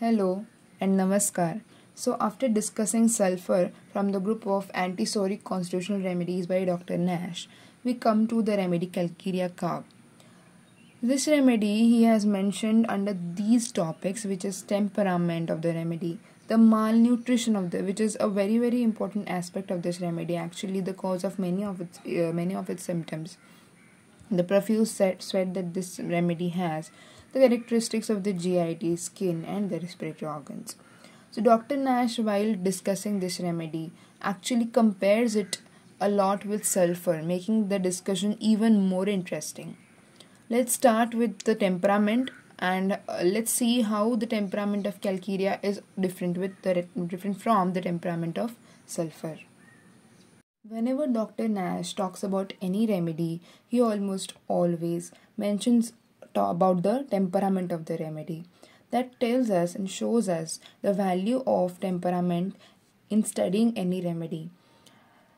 Hello and Namaskar. So, after discussing sulfur from the group of antipsoric constitutional remedies by Dr. Nash, we come to the remedy Calcarea carb. This remedy he has mentioned under these topics, which is temperament of the remedy, the malnutrition of the, which is a very very important aspect of this remedy. Actually, the cause of many of its uh, many of its symptoms, the profuse sweat that this remedy has, the characteristics of the GIT, skin, and the respiratory organs. So, Dr. Nash, while discussing this remedy, actually compares it a lot with sulfur, making the discussion even more interesting. Let's start with the temperament and uh, let's see how the temperament of calcarea is different with the different from the temperament of sulfur. Whenever Dr. Nash talks about any remedy, he almost always mentions about the temperament of the remedy. That tells us and shows us the value of temperament in studying any remedy.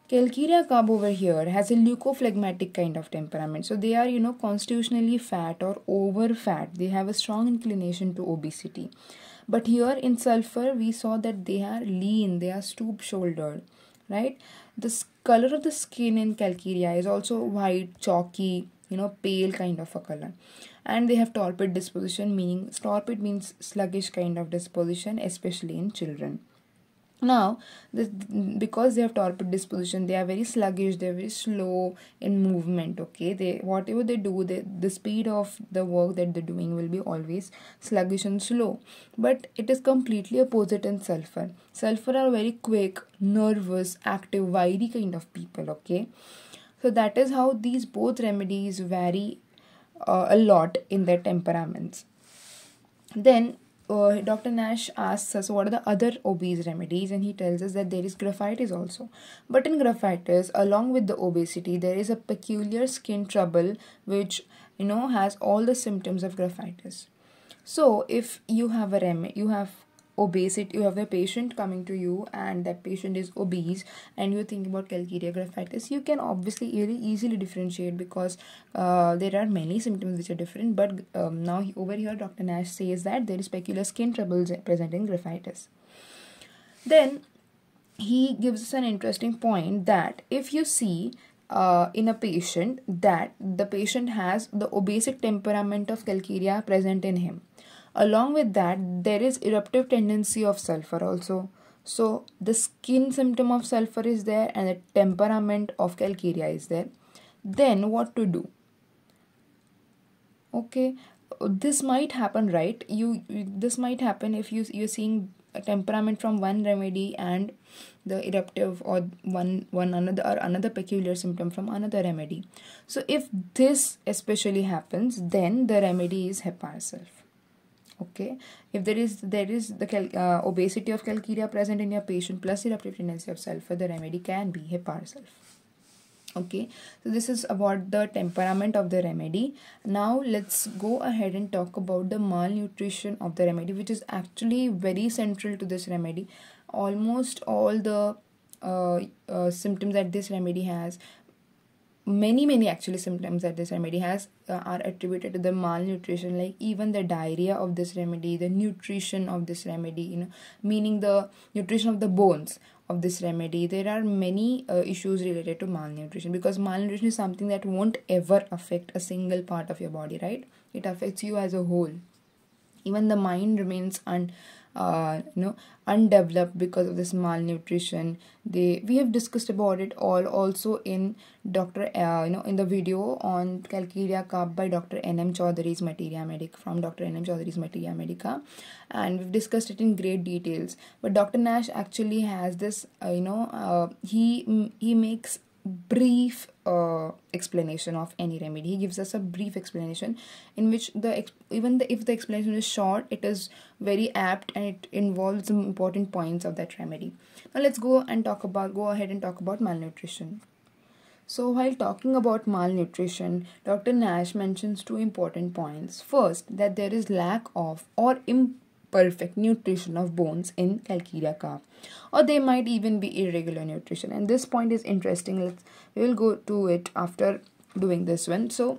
Calcarea carb over here has a leukophlegmatic kind of temperament. So they are, you know, constitutionally fat or over fat. They have a strong inclination to obesity. But here in sulfur, we saw that they are lean, they are stoop shouldered, right? The color of the skin in Calcarea is also white, chalky, you know, pale kind of a color. And they have torpid disposition meaning torpid means sluggish kind of disposition especially in children. Now this, because they have torpid disposition they are very sluggish they're very slow in movement okay? They whatever they do they, the speed of the work that they're doing will be always sluggish and slow. But it is completely opposite in sulfur. Sulfur are very quick nervous active wiry kind of people okay so that is how these both remedies vary uh, a lot in their temperaments. Then uh, Dr. Nash asks us what are the other obese remedies, and he tells us that there is graphites also. But in graphites, along with the obesity, there is a peculiar skin trouble which you know has all the symptoms of graphites. So, if you have a rem, you have obesity you have a patient coming to you and that patient is obese and you think about calcarea graphites you can obviously really easily differentiate because uh, there are many symptoms which are different but um, now over here dr nash says that there is peculiar skin troubles present in graphites then he gives us an interesting point that if you see uh, in a patient that the patient has the obesic temperament of calcarea present in him along with that there is eruptive tendency of sulfur also. So the skin symptom of sulfur is there and the temperament of calcarea is there. Then what to do? Okay this might happen right? You this might happen if you you're seeing a temperament from one remedy and the eruptive or one one another or another peculiar symptom from another remedy. So if this especially happens then the remedy is hepar sulf okay? If there is there is the uh, obesity of calcarea present in your patient plus eruptive tendency of sulfur the remedy can be hepar okay? So this is about the temperament of the remedy. Now let's go ahead and talk about the malnutrition of the remedy which is actually very central to this remedy. Almost all the uh, uh, symptoms that this remedy has many many actually symptoms that this remedy has uh, are attributed to the malnutrition like even the diarrhea of this remedy the nutrition of this remedy you know meaning the nutrition of the bones of this remedy. There are many uh, issues related to malnutrition because malnutrition is something that won't ever affect a single part of your body right? It affects you as a whole. Even the mind remains un uh, you know undeveloped because of this malnutrition. They we have discussed about it all also in dr uh, you know in the video on calcarea carb by dr nm Choudhuri's materia medica from dr nm Choudhuri's materia medica. And we've discussed it in great details. But dr nash actually has this uh, you know uh, he he makes brief explanation of any remedy. He gives us a brief explanation in which the even the, if the explanation is short it is very apt and it involves some important points of that remedy. Now let's go and talk about go ahead and talk about malnutrition. So while talking about malnutrition dr nash mentions two important points. First that there is lack of or imp perfect nutrition of bones in Calcarea carb or they might even be irregular nutrition. And this point is interesting. Let's we will go to it after doing this one. So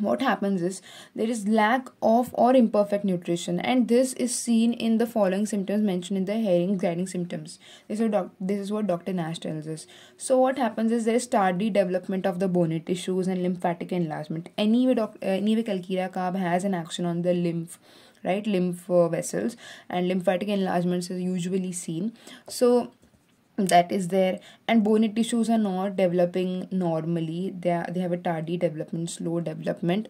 what happens is there is lack of or imperfect nutrition. And this is seen in the following symptoms mentioned in the hearing gliding symptoms. This is, doc- this is what dr nash tells us. So what happens is there is tardy development of the bony tissues and lymphatic enlargement. Anyway doc- uh, anyway calcarea carb has an action on the lymph right? Lymph uh, vessels and lymphatic enlargements is usually seen. So that is there. And bony tissues are not developing normally. They, are, they have a tardy development slow development.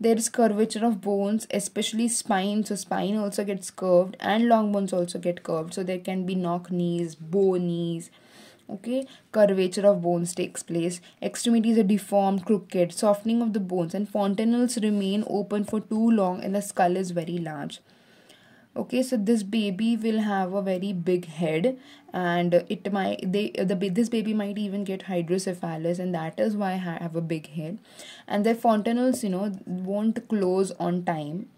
There is curvature of bones especially spine. So spine also gets curved and long bones also get curved. So there can be knock knees bow knees okay? Curvature of bones takes place. Extremities are deformed crooked. Softening of the bones. And fontanelles remain open for too long and the skull is very large. Okay? So this baby will have a very big head. And it might they the this baby might even get hydrocephalus. And that is why I have a big head. And their fontanelles you know won't close on time.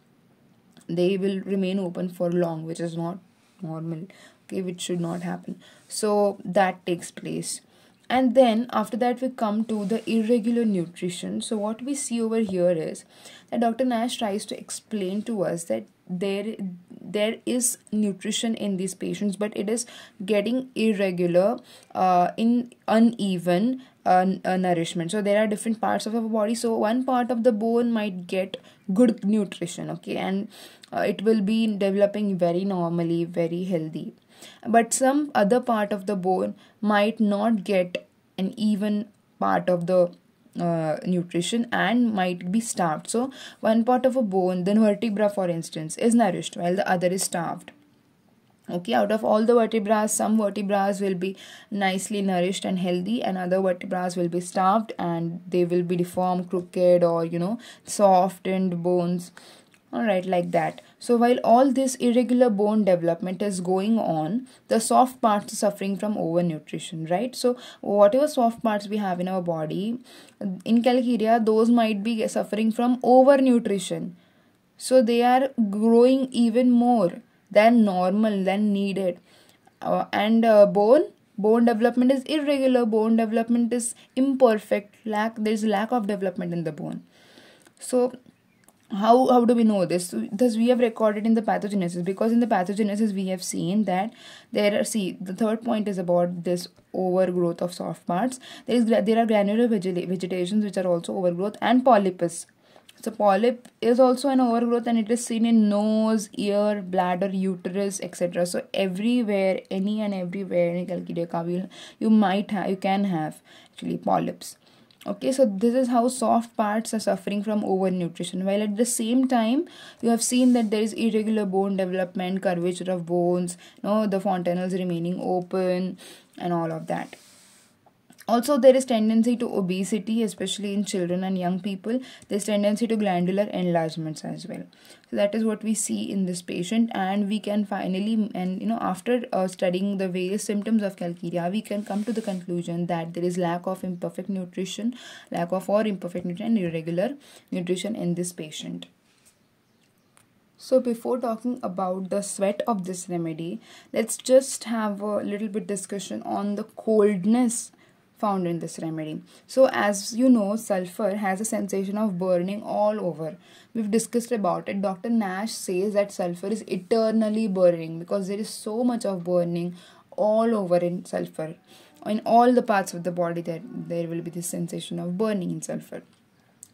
They will remain open for long which is not normal okay which should not happen. So that takes place. And then after that we come to the irregular nutrition. So what we see over here is that dr nash tries to explain to us that there there is nutrition in these patients but it is getting irregular uh, in uneven uh, uh, nourishment. So there are different parts of our body. So one part of the bone might get good nutrition okay? And uh, it will be developing very normally very healthy but some other part of the bone might not get an even part of the uh, nutrition and might be starved. So, one part of a bone, the vertebra for instance, is nourished while the other is starved. Okay, out of all the vertebrae, some vertebrae will be nicely nourished and healthy, and other vertebrae will be starved and they will be deformed, crooked, or you know, softened bones all right like that. So while all this irregular bone development is going on the soft parts are suffering from overnutrition right? So whatever soft parts we have in our body in calcarea those might be suffering from overnutrition. So they are growing even more than normal than needed. Uh, and uh, bone bone development is irregular bone development is imperfect lack there is lack of development in the bone. So how how do we know this? Thus, we have recorded in the pathogenesis. Because in the pathogenesis we have seen that there are see the third point is about this overgrowth of soft parts. There is there are granular vegetations which are also overgrowth and polypus. So polyp is also an overgrowth and it is seen in nose ear bladder uterus etc so everywhere any and everywhere in calcarea you might have you can have actually polyps okay so this is how soft parts are suffering from overnutrition. While at the same time you have seen that there is irregular bone development curvature of bones you know the fontanelles remaining open and all of that also there is tendency to obesity especially in children and young people. There's tendency to glandular enlargements as well. So that is what we see in this patient. And we can finally and you know after uh, studying the various symptoms of calcarea we can come to the conclusion that there is lack of imperfect nutrition lack of or imperfect nutrition and irregular nutrition in this patient. So before talking about the sweat of this remedy, let's just have a little bit discussion on the coldness found in this remedy. So as you know, sulfur has a sensation of burning all over. We've discussed about it. Dr. Nash says that sulfur is eternally burning because there is so much of burning all over in sulfur. In all the parts of the body that there will be this sensation of burning in sulfur.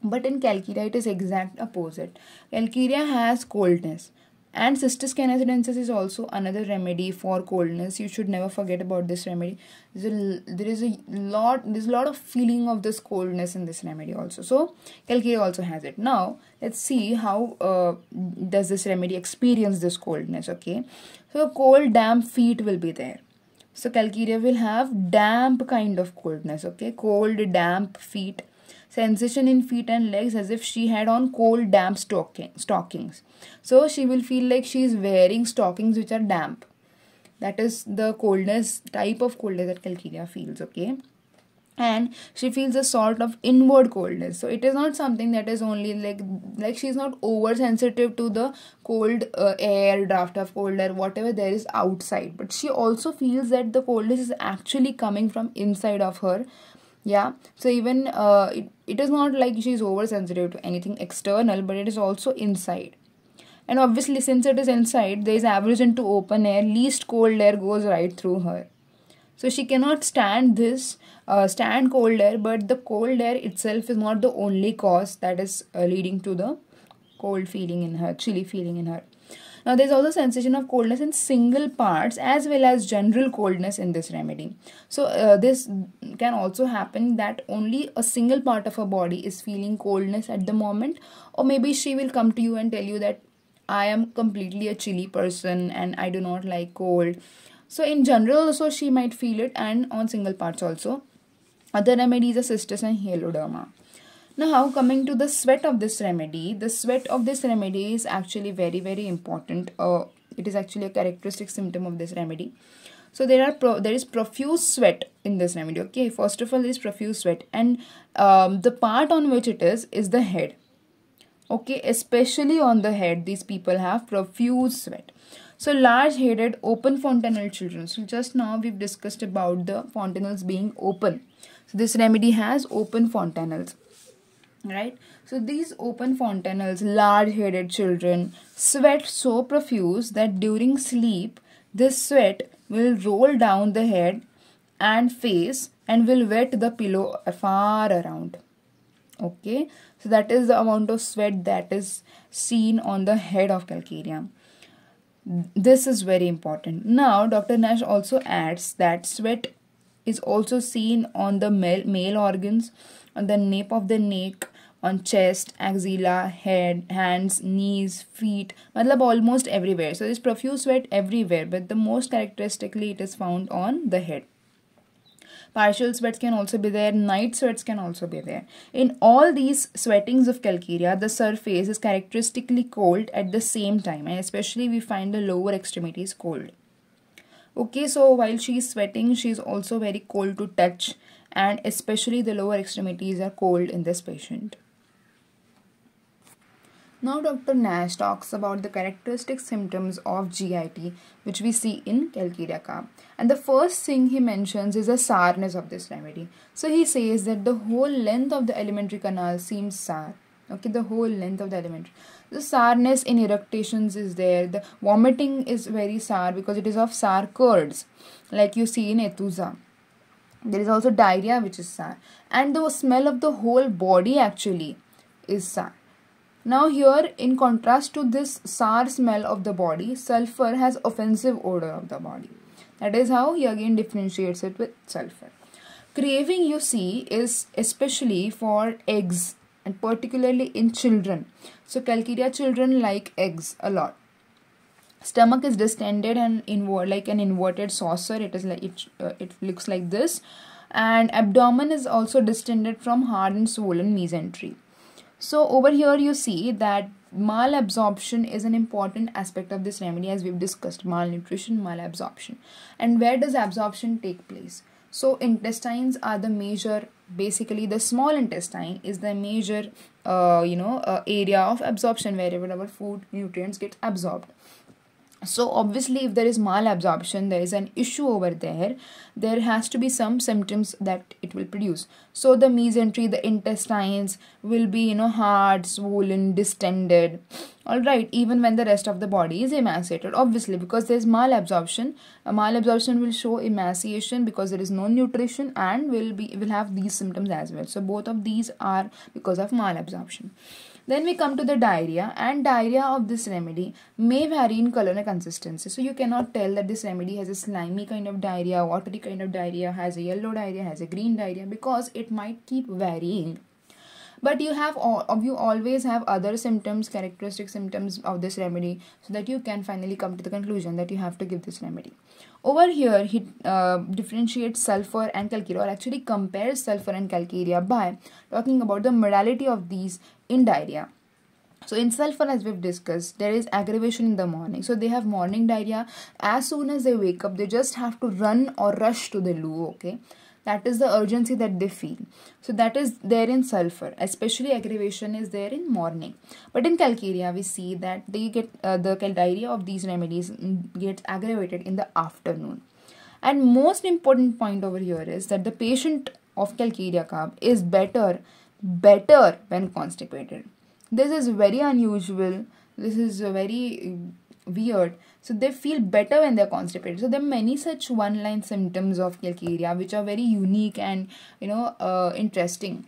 But in calcarea it is exact opposite. Calcarea has coldness and cistus canadensis is also another remedy for coldness. You should never forget about this remedy. There's a, there is a lot there's a lot of feeling of this coldness in this remedy also. So calcarea also has it. Now let's see how uh, does this remedy experience this coldness okay? So cold damp feet will be there. So calcarea will have damp kind of coldness okay? Cold damp feet sensation in feet and legs as if she had on cold damp stocking, stockings. So she will feel like she is wearing stockings which are damp. That is the coldness type of coldness that calcarea feels okay? And she feels a sort of inward coldness. So it is not something that is only like like she's not oversensitive to the cold uh, air draft of cold air whatever there is outside. But she also feels that the coldness is actually coming from inside of her yeah. So even uh, it, it is not like she's oversensitive to anything external but it is also inside. And obviously since it is inside there is aversion to open air. Least cold air goes right through her. So she cannot stand this uh, stand cold air but the cold air itself is not the only cause that is uh, leading to the cold feeling in her chilly feeling in her now there's also sensation of coldness in single parts as well as general coldness in this remedy. So uh, this can also happen that only a single part of her body is feeling coldness at the moment or maybe she will come to you and tell you that I am completely a chilly person and I do not like cold. So in general also she might feel it and on single parts also. Other remedies are cistus and heloderma. Now, coming to the sweat of this remedy, the sweat of this remedy is actually very, very important. Uh, it is actually a characteristic symptom of this remedy. So there are there is profuse sweat in this remedy. Okay, first of all, there is profuse sweat, and um, the part on which it is is the head. Okay, especially on the head, these people have profuse sweat. So large-headed, open fontanelle children. So just now we've discussed about the fontanelles being open. So this remedy has open fontanelles right? So these open fontanelles large headed children sweat so profuse that during sleep this sweat will roll down the head and face and will wet the pillow far around okay? So that is the amount of sweat that is seen on the head of calcareum. This is very important. Now dr nash also adds that sweat is also seen on the male, male organs on the nape of the neck on chest, axilla, head, hands, knees, feet, matlab almost everywhere. So there's profuse sweat everywhere, but the most characteristically it is found on the head. Partial sweats can also be there, night sweats can also be there. In all these sweatings of calcarea, the surface is characteristically cold at the same time, and especially we find the lower extremities cold. Okay, so while she is sweating, she is also very cold to touch, and especially the lower extremities are cold in this patient. Now Dr. Nash talks about the characteristic symptoms of GIT which we see in Calcarea. And the first thing he mentions is the sourness of this remedy. So he says that the whole length of the alimentary canal seems sour. Okay, the whole length of the alimentary. The sourness in eructations is there. The vomiting is very sour because it is of sour curds like you see in Aethusa. There is also diarrhea which is sour. And the smell of the whole body actually is sour now here in contrast to this sour smell of the body, sulfur has offensive odor of the body. That is how he again differentiates it with sulfur. Craving you see is especially for eggs and particularly in children. So Calcarea children like eggs a lot. Stomach is distended and like an inverted saucer. It is like it, uh, it looks like this, and abdomen is also distended from hard and swollen mesentery. So over here you see that malabsorption is an important aspect of this remedy as we've discussed malnutrition malabsorption. And where does absorption take place? So intestines are the major basically the small intestine is the major uh, you know uh, area of absorption wherever our food nutrients get absorbed. So obviously if there is malabsorption there is an issue over there there has to be some symptoms that it will produce. So the mesentery the intestines will be you know hard swollen distended. All right even when the rest of the body is emaciated obviously because there is malabsorption. A malabsorption will show emaciation because there is no nutrition and will be will have these symptoms as well. So both of these are because of malabsorption. Then we come to the diarrhea and diarrhea of this remedy may vary in color and consistency. So you cannot tell that this remedy has a slimy kind of diarrhea, watery kind of diarrhea, has a yellow diarrhea, has a green diarrhea because it might keep varying but you have all of you always have other symptoms characteristic symptoms of this remedy so that you can finally come to the conclusion that you have to give this remedy over here he uh, differentiates sulfur and calcarea or actually compares sulfur and calcarea by talking about the modality of these in diarrhea. So in sulfur, as we've discussed, there is aggravation in the morning. So they have morning diarrhea. As soon as they wake up, they just have to run or rush to the loo. Okay, that is the urgency that they feel. So that is there in sulfur. Especially aggravation is there in morning. But in calcarea, we see that they get uh, the diarrhea of these remedies gets aggravated in the afternoon. And most important point over here is that the patient of calcarea carb is better better when constipated this is very unusual. This is very weird. So they feel better when they're constipated. So there are many such one line symptoms of calcarea which are very unique and you know uh, interesting.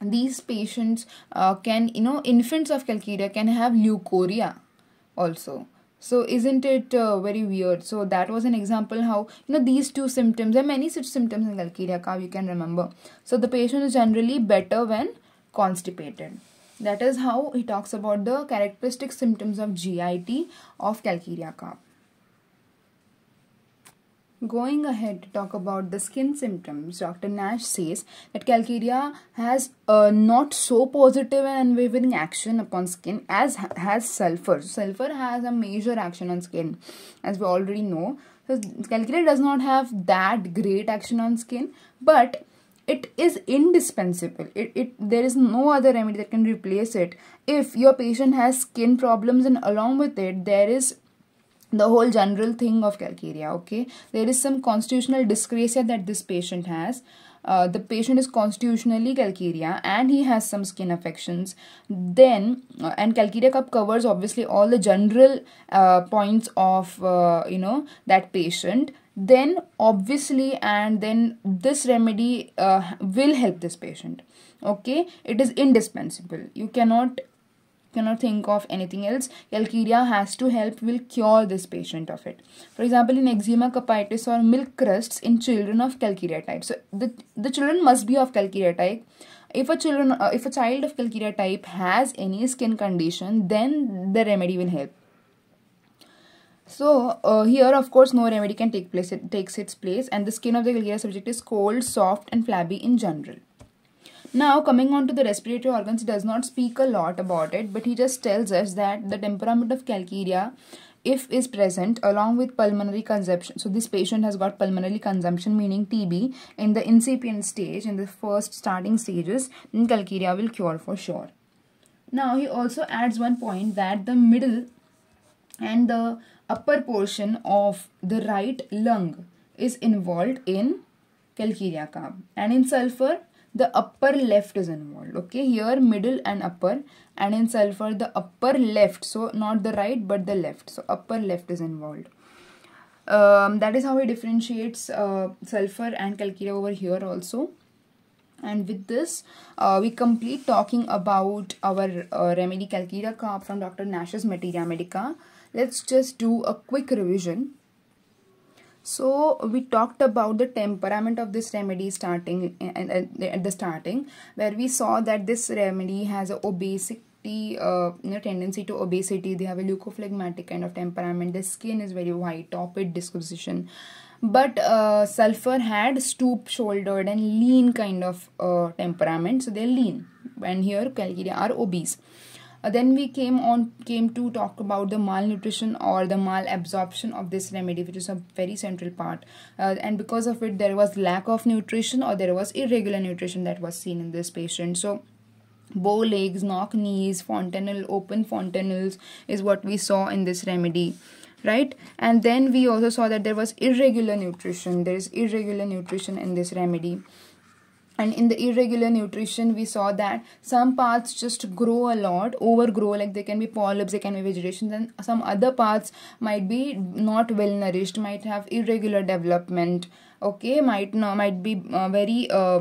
These patients uh, can you know infants of calcarea can have leukorrhea also. So isn't it uh, very weird? So that was an example how you know these two symptoms there are many such symptoms in calcarea you can remember. So the patient is generally better when constipated that is how he talks about the characteristic symptoms of GIT of calcarea carb. Going ahead to talk about the skin symptoms, Dr. Nash says that calcarea has a not so positive and unwavering action upon skin as has sulfur. Sulfur has a major action on skin, as we already know. So calcarea does not have that great action on skin, but it is indispensable. It, it there is no other remedy that can replace it. If your patient has skin problems and along with it there is the whole general thing of calcarea okay? There is some constitutional dyscrasia that this patient has. Uh, the patient is constitutionally calcarea and he has some skin affections. Then uh, and calcarea cup covers obviously all the general uh, points of uh, you know that patient then obviously and then this remedy uh, will help this patient. Okay? It is indispensable. You cannot cannot think of anything else. Calcarea has to help will cure this patient of it. For example in eczema capitis or milk crusts in children of calcarea type so the, the children must be of calcarea type if a children uh, if a child of calcarea type has any skin condition then the remedy will help so uh, here of course no remedy can take place it takes its place and the skin of the calcarea subject is cold soft and flabby in general. Now coming on to the respiratory organs he does not speak a lot about it but he just tells us that the temperament of calcarea if is present along with pulmonary consumption so this patient has got pulmonary consumption meaning tb in the incipient stage in the first starting stages then will cure for sure. Now he also adds one point that the middle and the upper portion of the right lung is involved in calcarea carb and in sulfur the upper left is involved. Okay here middle and upper and in sulfur the upper left. So not the right but the left. So upper left is involved. Um, that is how he differentiates uh, sulfur and calcarea over here also. And with this uh, we complete talking about our uh, remedy calcarea carb from dr nash's materia medica let's just do a quick revision. So we talked about the temperament of this remedy starting at the starting where we saw that this remedy has a obesity uh, you know tendency to obesity. They have a leukophlegmatic kind of temperament. The skin is very white torpid disposition. But uh, sulfur had stoop shouldered and lean kind of uh, temperament. So they're lean. And here calcarea are obese uh, then we came on came to talk about the malnutrition or the malabsorption of this remedy which is a very central part. Uh, and because of it there was lack of nutrition or there was irregular nutrition that was seen in this patient. So bow legs knock knees fontanelle open fontanelles is what we saw in this remedy right? And then we also saw that there was irregular nutrition. There is irregular nutrition in this remedy and in the irregular nutrition we saw that some parts just grow a lot overgrow like they can be polyps they can be vegetation then some other parts might be not well nourished might have irregular development okay? Might not might be uh, very uh,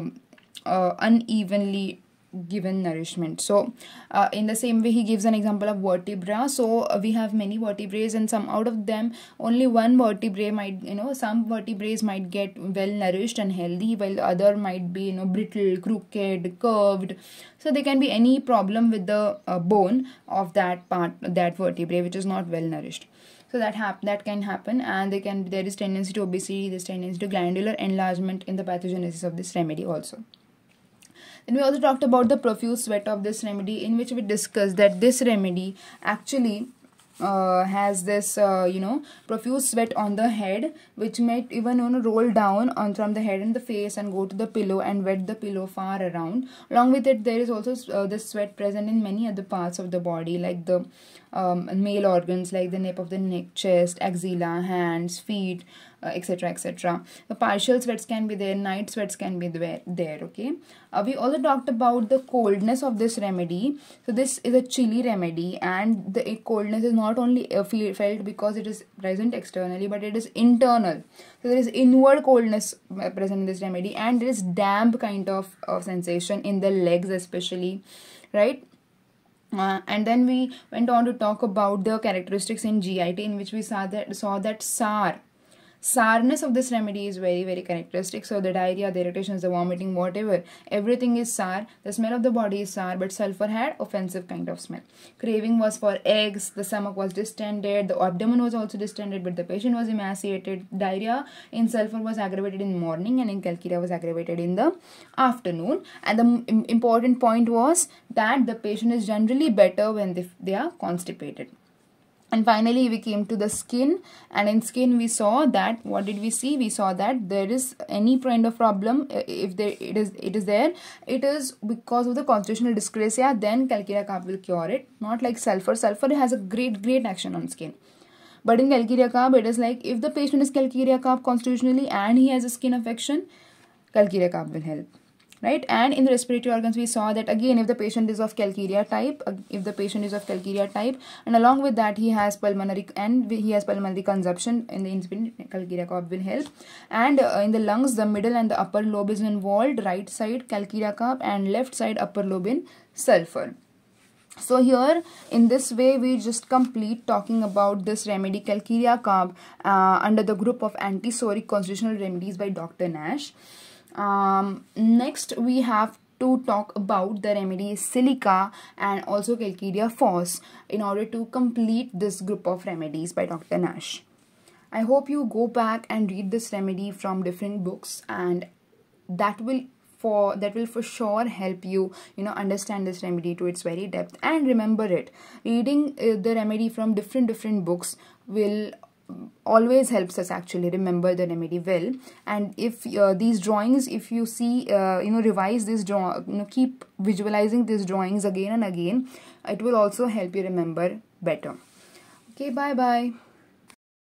uh, unevenly given nourishment. So uh, in the same way he gives an example of vertebra. So uh, we have many vertebrae and some out of them only one vertebrae might you know some vertebrae might get well nourished and healthy while other might be you know brittle crooked curved. So there can be any problem with the uh, bone of that part that vertebrae which is not well nourished. So that hap- that can happen and they can there is tendency to obesity there's tendency to glandular enlargement in the pathogenesis of this remedy also then we also talked about the profuse sweat of this remedy in which we discussed that this remedy actually uh, has this uh, you know profuse sweat on the head which might even you know, roll down on from the head and the face and go to the pillow and wet the pillow far around. Along with it there is also uh, this sweat present in many other parts of the body like the um, male organs like the nape of the neck chest axilla hands feet etc etc the partial sweats can be there night sweats can be there there okay? Uh, we also talked about the coldness of this remedy. So this is a chilly remedy and the coldness is not only uh, felt because it is present externally but it is internal. So there is inward coldness uh, present in this remedy and there is damp kind of, of sensation in the legs especially right? Uh, and then we went on to talk about the characteristics in GIT in which we saw that saw that SAR sourness of this remedy is very very characteristic. So the diarrhea the irritations the vomiting whatever. Everything is sour. The smell of the body is sour but sulfur had offensive kind of smell. Craving was for eggs. The stomach was distended. The abdomen was also distended but the patient was emaciated. Diarrhea in sulfur was aggravated in morning and in calcarea was aggravated in the afternoon. And the important point was that the patient is generally better when they, they are constipated and finally we came to the skin. And in skin we saw that what did we see? We saw that there is any kind of problem uh, if there it is it is there. It is because of the constitutional dyscrasia then calcarea carb will cure it. Not like sulfur. Sulfur has a great great action on skin. But in calcarea carb it is like if the patient is calcarea carb constitutionally and he has a skin affection calcarea carb will help right? And in the respiratory organs we saw that again if the patient is of calcarea type if the patient is of calcarea type and along with that he has pulmonary and he has pulmonary consumption in the incident calcarea carb will help. And uh, in the lungs the middle and the upper lobe is involved right side calcarea carb and left side upper lobe in sulfur so here in this way we just complete talking about this remedy calcarea carb uh, under the group of anti-psoriatic constitutional remedies by Dr. Nash um, next we have to talk about the remedy silica and also calcarea phos in order to complete this group of remedies by Dr. Nash. I hope you go back and read this remedy from different books and that will for that will for sure help you you know understand this remedy to its very depth. And remember it reading uh, the remedy from different different books will always helps us actually remember the remedy well. And if uh, these drawings if you see uh, you know revise this draw you know keep visualizing these drawings again and again it will also help you remember better. Okay bye bye